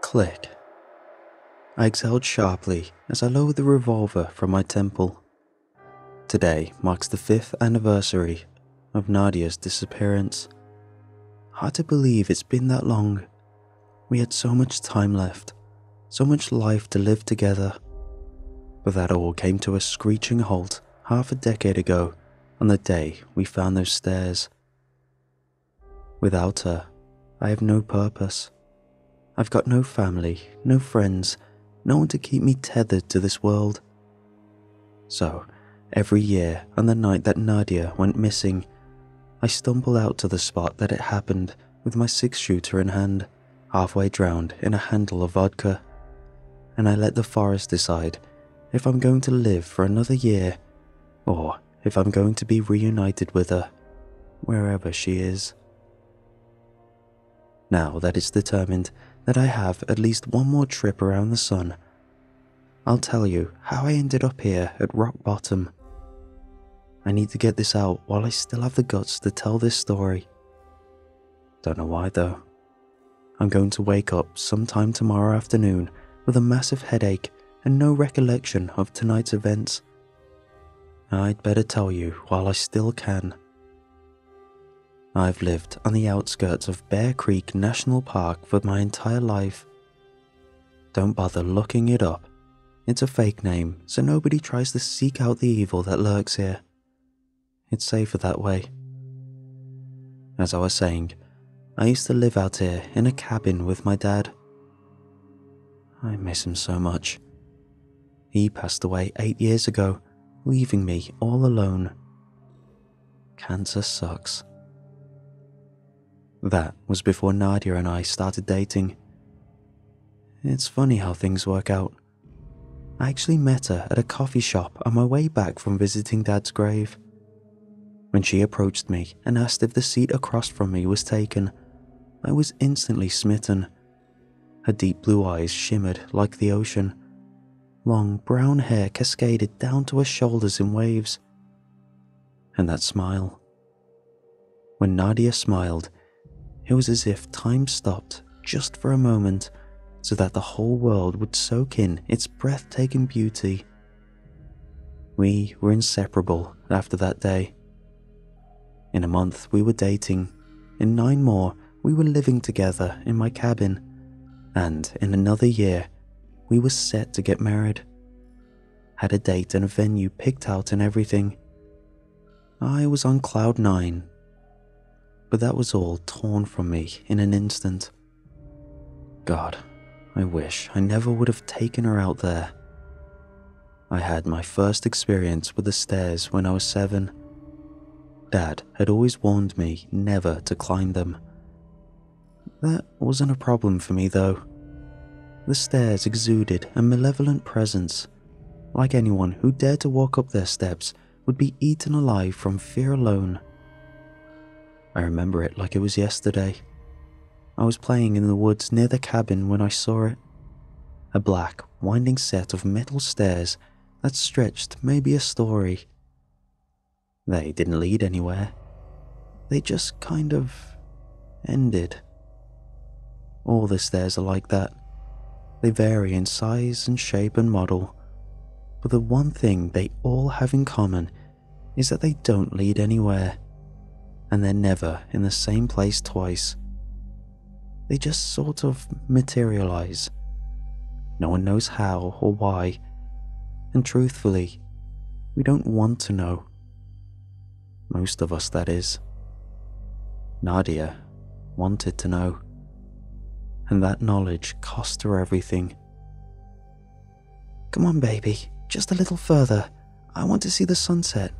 Click. I exhaled sharply as I lowered the revolver from my temple. Today marks the fifth anniversary of Nadia's disappearance. Hard to believe it's been that long. We had so much time left, so much life to live together. But that all came to a screeching halt half a decade ago on the day we found those stairs. Without her, I have no purpose. I've got no family, no friends, no one to keep me tethered to this world. So, every year on the night that Nadia went missing, I stumble out to the spot that it happened with my six shooter in hand, halfway drowned in a handle of vodka. And I let the forest decide if I'm going to live for another year or if I'm going to be reunited with her, wherever she is. Now that it's determined that I have at least one more trip around the sun, I'll tell you how I ended up here at rock bottom. I need to get this out while I still have the guts to tell this story. Don't know why though. I'm going to wake up sometime tomorrow afternoon with a massive headache and no recollection of tonight's events. I'd better tell you while I still can. I've lived on the outskirts of Bear Creek National Park for my entire life. Don't bother looking it up. It's a fake name, so nobody tries to seek out the evil that lurks here. It's safer that way. As I was saying, I used to live out here in a cabin with my dad. I miss him so much. He passed away eight years ago, leaving me all alone. Cancer sucks. That was before Nadia and I started dating. It's funny how things work out. I actually met her at a coffee shop on my way back from visiting Dad's grave. When she approached me and asked if the seat across from me was taken, I was instantly smitten. Her deep blue eyes shimmered like the ocean, Long brown hair cascaded down to her shoulders in waves. And that smile. When Nadia smiled, it was as if time stopped just for a moment so that the whole world would soak in its breathtaking beauty. We were inseparable after that day. In a month, we were dating. In nine more, we were living together in my cabin. And in another year, we were set to get married. Had a date and a venue picked out and everything. I was on cloud nine. But that was all torn from me in an instant. God, I wish I never would have taken her out there. I had my first experience with the stairs when I was seven. Dad had always warned me never to climb them. That wasn't a problem for me though. The stairs exuded a malevolent presence. Like anyone who dared to walk up their steps would be eaten alive from fear alone. I remember it like it was yesterday. I was playing in the woods near the cabin when I saw it. A black, winding set of metal stairs that stretched maybe a story. They didn't lead anywhere. They just kind of ended. All the stairs are like that. They vary in size and shape and model, but the one thing they all have in common is that they don't lead anywhere, and they're never in the same place twice. They just sort of materialize. No one knows how or why, and truthfully, we don't want to know. Most of us, that is. Nadia wanted to know and that knowledge cost her everything. Come on, baby, just a little further. I want to see the sunset.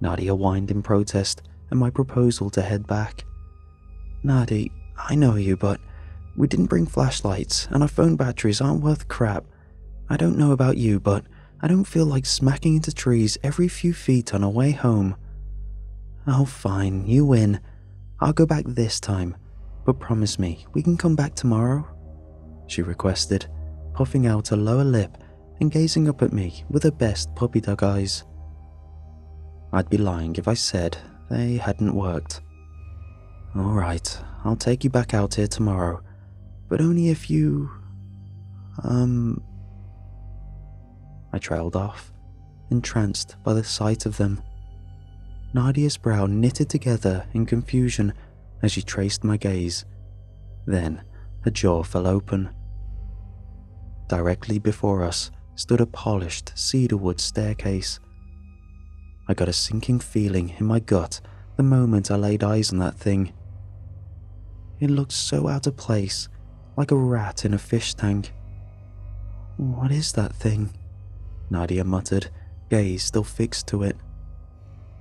Nadia whined in protest at my proposal to head back. Nadia, I know you, but we didn't bring flashlights, and our phone batteries aren't worth crap. I don't know about you, but I don't feel like smacking into trees every few feet on our way home. Oh, fine, you win. I'll go back this time. But promise me, we can come back tomorrow? She requested, puffing out her lower lip and gazing up at me with her best puppy dog eyes. I'd be lying if I said they hadn't worked. Alright, I'll take you back out here tomorrow, but only if you um. I trailed off, entranced by the sight of them. Nadia's brow knitted together in confusion as she traced my gaze. Then her jaw fell open. Directly before us stood a polished cedarwood staircase. I got a sinking feeling in my gut the moment I laid eyes on that thing. It looked so out of place, like a rat in a fish tank. What is that thing? Nadia muttered, gaze still fixed to it.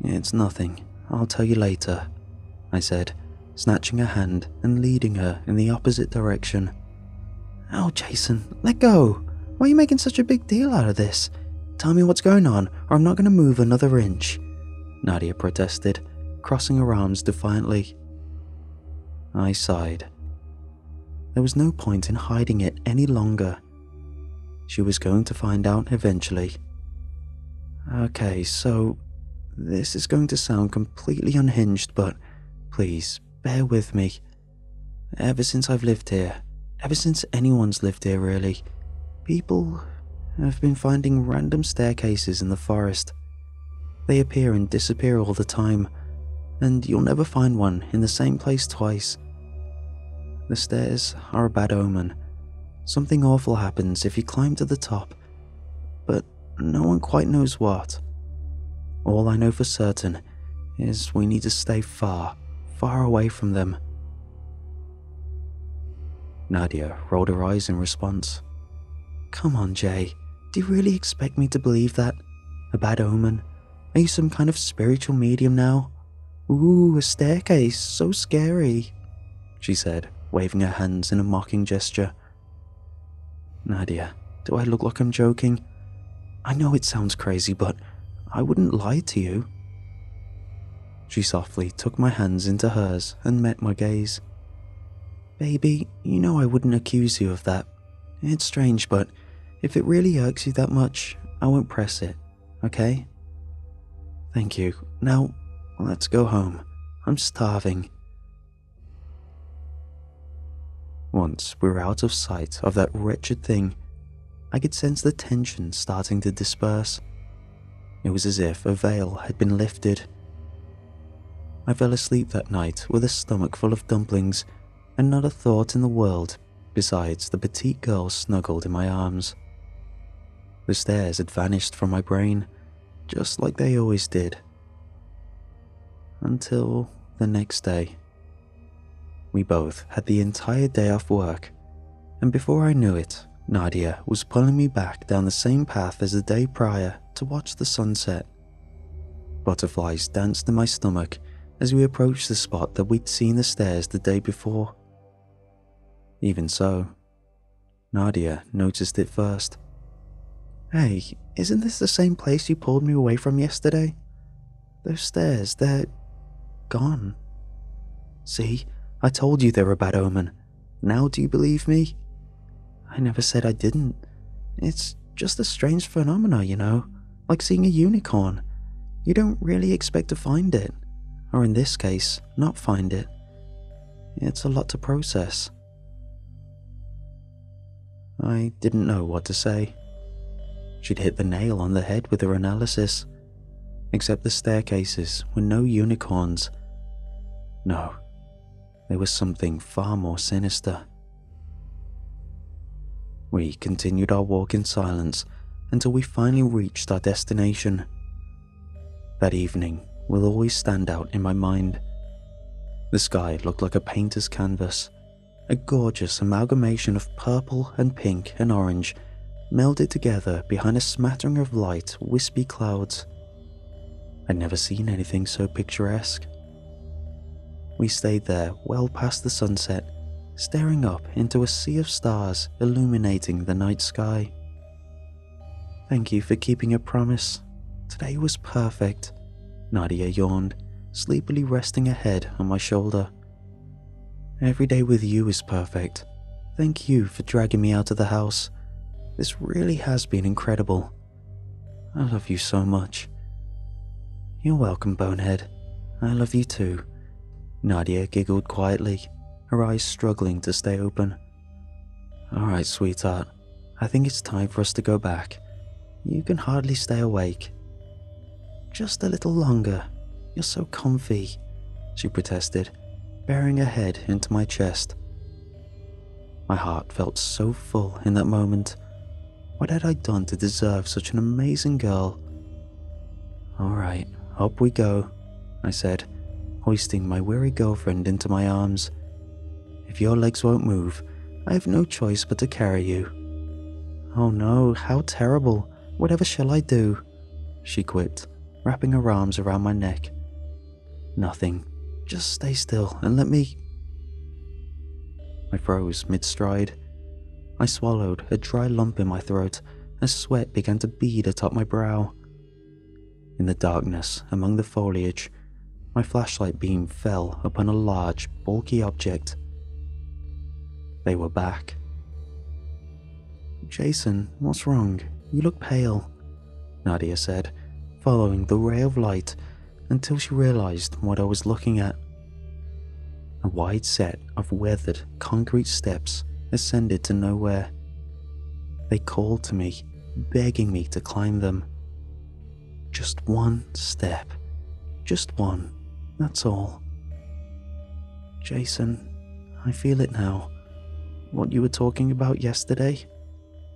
It's nothing. I'll tell you later, I said, snatching her hand and leading her in the opposite direction. Oh, Jason, let go. Why are you making such a big deal out of this? Tell me what's going on, or I'm not going to move another inch. Nadia protested, crossing her arms defiantly. I sighed. There was no point in hiding it any longer. She was going to find out eventually. Okay, so this is going to sound completely unhinged, but please bear with me. Ever since I've lived here, ever since anyone's lived here really, people have been finding random staircases in the forest. They appear and disappear all the time, and you'll never find one in the same place twice. The stairs are a bad omen. Something awful happens if you climb to the top, but no one quite knows what. All I know for certain is we need to stay far, far away from them. Nadia rolled her eyes in response. Come on, Jay. Do you really expect me to believe that? A bad omen? Are you some kind of spiritual medium now? Ooh, a staircase, so scary, she said, waving her hands in a mocking gesture. Nadia, do I look like I'm joking? I know it sounds crazy, but I wouldn't lie to you. She softly took my hands into hers and met my gaze. Baby, you know I wouldn't accuse you of that. It's strange, but if it really irks you that much, I won't press it, okay? Thank you. Now, let's go home. I'm starving. Once we were out of sight of that wretched thing, I could sense the tension starting to disperse. It was as if a veil had been lifted. I fell asleep that night with a stomach full of dumplings and not a thought in the world besides the petite girl snuggled in my arms. The stairs had vanished from my brain, just like they always did. Until the next day. We both had the entire day off work, and before I knew it, Nadia was pulling me back down the same path as the day prior to watch the sunset. Butterflies danced in my stomach as we approached the spot that we'd seen the stairs the day before. Even so, Nadia noticed it first. Hey, isn't this the same place you pulled me away from yesterday? Those stairs, they're gone. See, I told you they were a bad omen. Now do you believe me? I never said I didn't. It's just a strange phenomena, you know, like seeing a unicorn. You don't really expect to find it, or in this case, not find it. It's a lot to process. I didn't know what to say. She'd hit the nail on the head with her analysis, except the staircases were no unicorns. No, there was something far more sinister. We continued our walk in silence until we finally reached our destination. That evening will always stand out in my mind. The sky looked like a painter's canvas, a gorgeous amalgamation of purple and pink and orange melded together behind a smattering of light, wispy clouds. I'd never seen anything so picturesque. We stayed there well past the sunset staring up into a sea of stars illuminating the night sky. Thank you for keeping your promise. Today was perfect. Nadia yawned, sleepily resting her head on my shoulder. Every day with you is perfect. Thank you for dragging me out of the house. This really has been incredible. I love you so much. You're welcome, Bonehead. I love you too. Nadia giggled quietly her eyes struggling to stay open. Alright, sweetheart, I think it's time for us to go back. You can hardly stay awake. Just a little longer. You're so comfy, she protested, burying her head into my chest. My heart felt so full in that moment. What had I done to deserve such an amazing girl? All right, up we go, I said, hoisting my weary girlfriend into my arms. If your legs won't move, I have no choice but to carry you. Oh no, how terrible. Whatever shall I do? She quipped, wrapping her arms around my neck. Nothing. Just stay still and let me. I froze mid stride. I swallowed, a dry lump in my throat, as sweat began to bead atop my brow. In the darkness, among the foliage, my flashlight beam fell upon a large, bulky object. They were back. Jason, what's wrong? You look pale, Nadia said, following the ray of light until she realized what I was looking at. A wide set of weathered concrete steps ascended to nowhere. They called to me, begging me to climb them. Just one step. Just one. That's all. Jason, I feel it now. What you were talking about yesterday?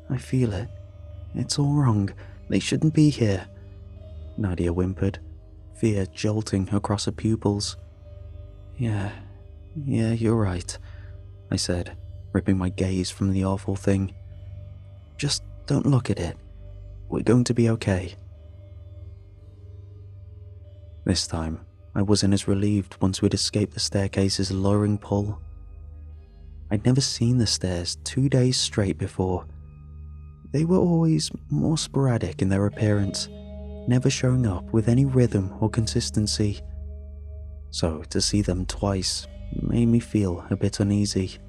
I feel it. It's all wrong. They shouldn't be here. Nadia whimpered, fear jolting across her pupils. Yeah, yeah, you're right, I said, ripping my gaze from the awful thing. Just don't look at it. We're going to be okay. This time, I wasn't as relieved once we'd escaped the staircase's lowering pull. I'd never seen the stairs two days straight before. They were always more sporadic in their appearance, never showing up with any rhythm or consistency. So to see them twice made me feel a bit uneasy.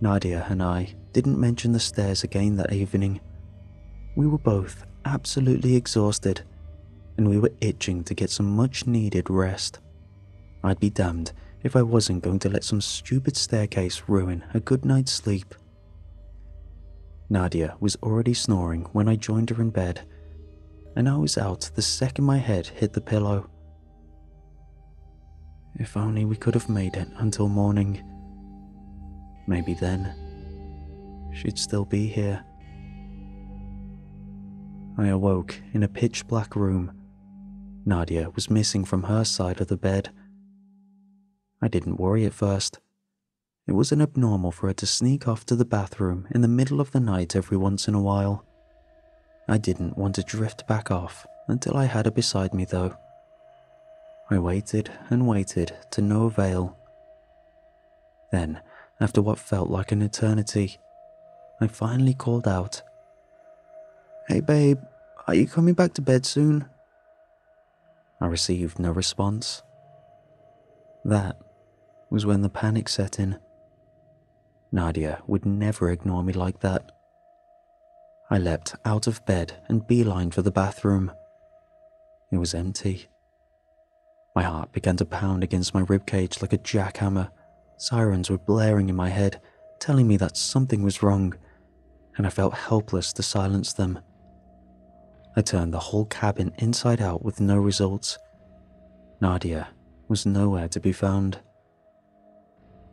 Nadia and I didn't mention the stairs again that evening. We were both absolutely exhausted, and we were itching to get some much needed rest. I'd be damned if I wasn't going to let some stupid staircase ruin a good night's sleep. Nadia was already snoring when I joined her in bed, and I was out the second my head hit the pillow. If only we could have made it until morning. Maybe then she'd still be here. I awoke in a pitch black room. Nadia was missing from her side of the bed. I didn't worry at first. It wasn't abnormal for her to sneak off to the bathroom in the middle of the night every once in a while. I didn't want to drift back off until I had her beside me, though. I waited and waited to no avail. Then after what felt like an eternity, I finally called out, Hey babe, are you coming back to bed soon? I received no response. That was when the panic set in. Nadia would never ignore me like that. I leapt out of bed and beeline for the bathroom. It was empty. My heart began to pound against my ribcage like a jackhammer Sirens were blaring in my head, telling me that something was wrong, and I felt helpless to silence them. I turned the whole cabin inside out with no results. Nadia was nowhere to be found.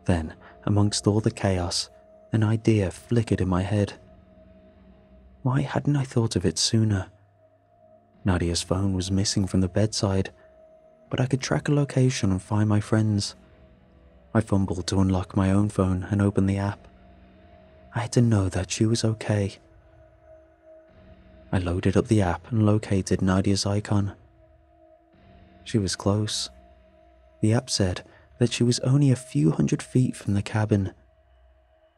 Then, amongst all the chaos, an idea flickered in my head. Why hadn't I thought of it sooner? Nadia's phone was missing from the bedside, but I could track a location and find my friends. I fumbled to unlock my own phone and open the app. I had to know that she was okay. I loaded up the app and located Nadia's icon. She was close. The app said that she was only a few hundred feet from the cabin.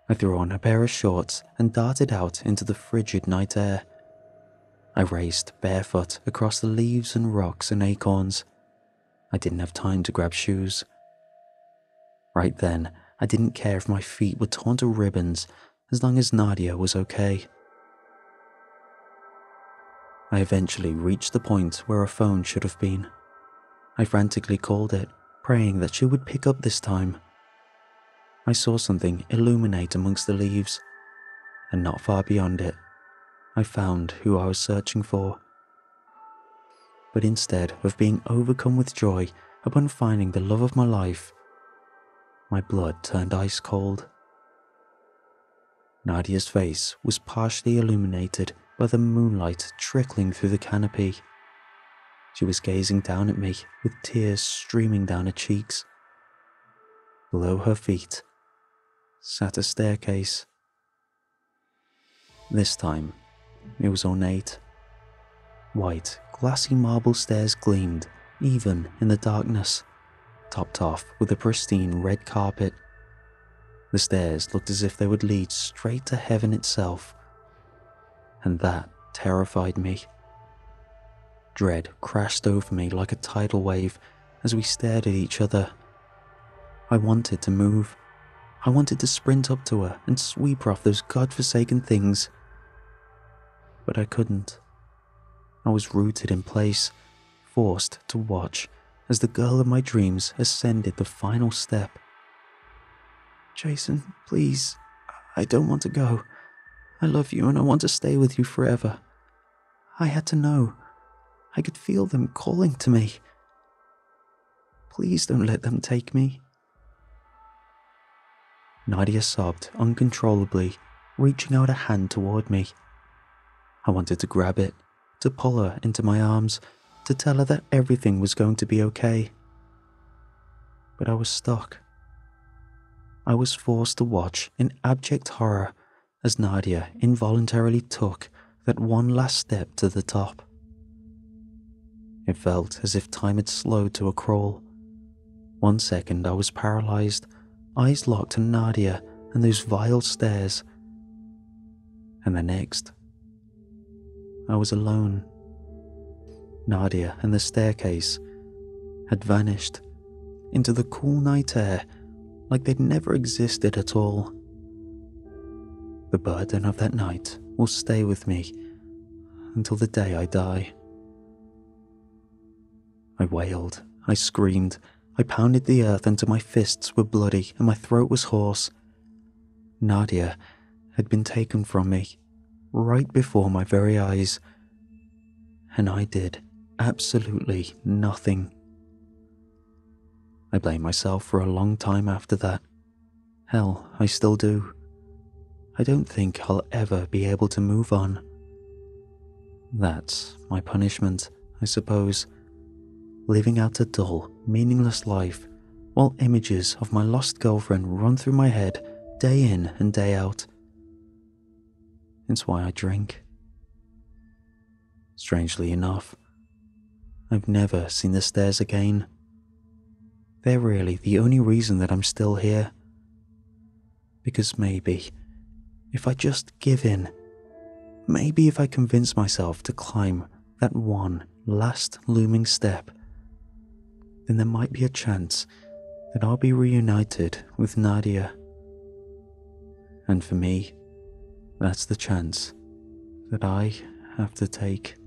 I threw on a pair of shorts and darted out into the frigid night air. I raced barefoot across the leaves and rocks and acorns. I didn't have time to grab shoes. Right then, I didn't care if my feet were torn to ribbons as long as Nadia was okay. I eventually reached the point where a phone should have been. I frantically called it, praying that she would pick up this time. I saw something illuminate amongst the leaves and not far beyond it, I found who I was searching for. But instead of being overcome with joy upon finding the love of my life, my blood turned ice cold. Nadia's face was partially illuminated by the moonlight trickling through the canopy. She was gazing down at me with tears streaming down her cheeks. Below her feet sat a staircase. This time, it was ornate. White, glassy marble stairs gleamed, even in the darkness, topped off with a pristine red carpet. The stairs looked as if they would lead straight to heaven itself, and that terrified me. Dread crashed over me like a tidal wave as we stared at each other. I wanted to move. I wanted to sprint up to her and sweep her off those god-forsaken things. But I couldn't. I was rooted in place, forced to watch as the girl of my dreams ascended the final step. Jason, please, I don't want to go. I love you and I want to stay with you forever. I had to know. I could feel them calling to me. Please don't let them take me. Nadia sobbed uncontrollably, reaching out a hand toward me. I wanted to grab it, to pull her into my arms, to tell her that everything was going to be okay. But I was stuck. I was forced to watch in abject horror as Nadia involuntarily took that one last step to the top. It felt as if time had slowed to a crawl. One second I was paralyzed, eyes locked on Nadia and those vile stairs. And the next, I was alone. Nadia and the staircase had vanished into the cool night air like they'd never existed at all. The burden of that night will stay with me until the day I die. I wailed, I screamed, I pounded the earth until my fists were bloody and my throat was hoarse. Nadia had been taken from me right before my very eyes, and I did absolutely nothing. I blamed myself for a long time after that. Hell, I still do. I don't think I'll ever be able to move on. That's my punishment, I suppose living out a dull, meaningless life while images of my lost girlfriend run through my head day in and day out. It's why I drink. Strangely enough, I've never seen the stairs again. They're really the only reason that I'm still here. Because maybe, if I just give in, maybe if I convince myself to climb that one last looming step, then there might be a chance that I'll be reunited with Nadia. And for me, that's the chance that I have to take.